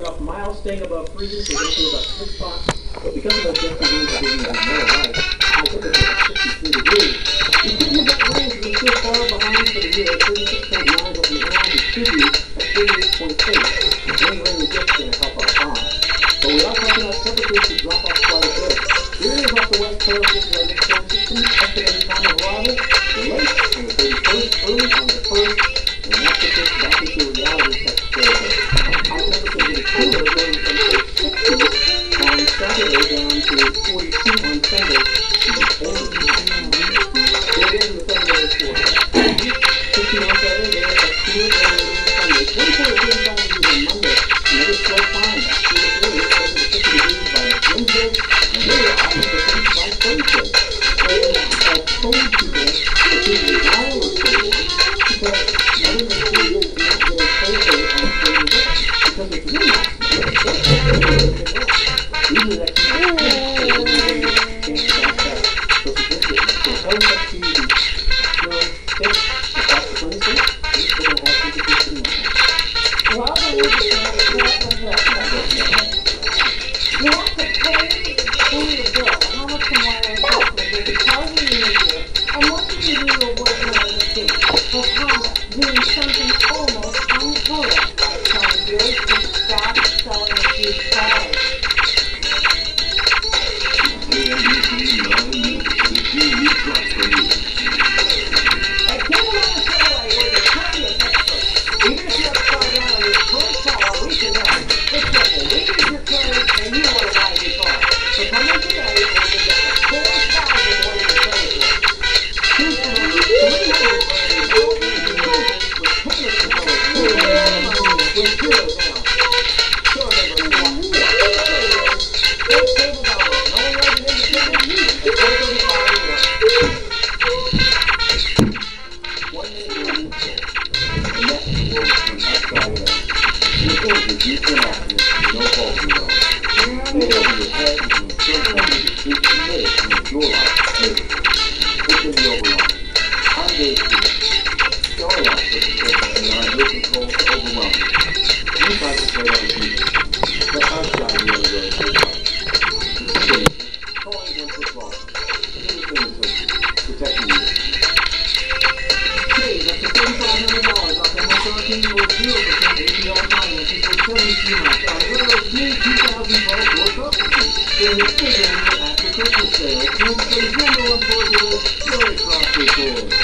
Up miles staying above freezing, so this is about six spots. But because of objective rules giving you more life, high temperature is 63 degrees. You couldn't have got range to be so far behind for the year at 36.9, but we now contribute at 38.8. The brain range just going to help our farm. But we are talking about temperatures. Very powerful